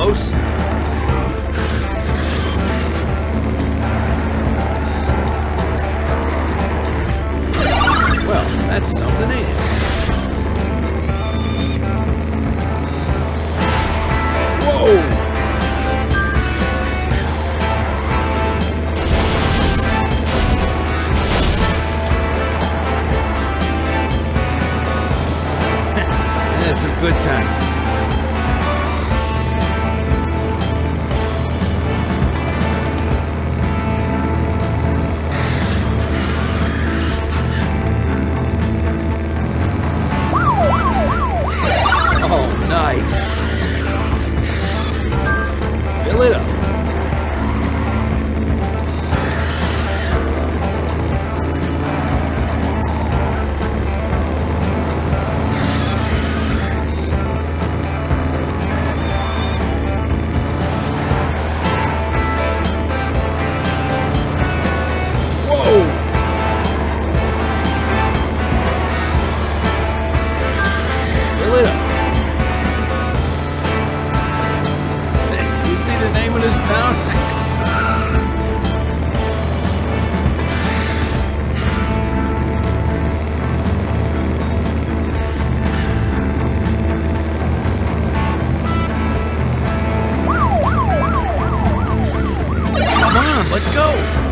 close. Well, that's something, ain't it? Whoa! good time. later. Come on, let's go.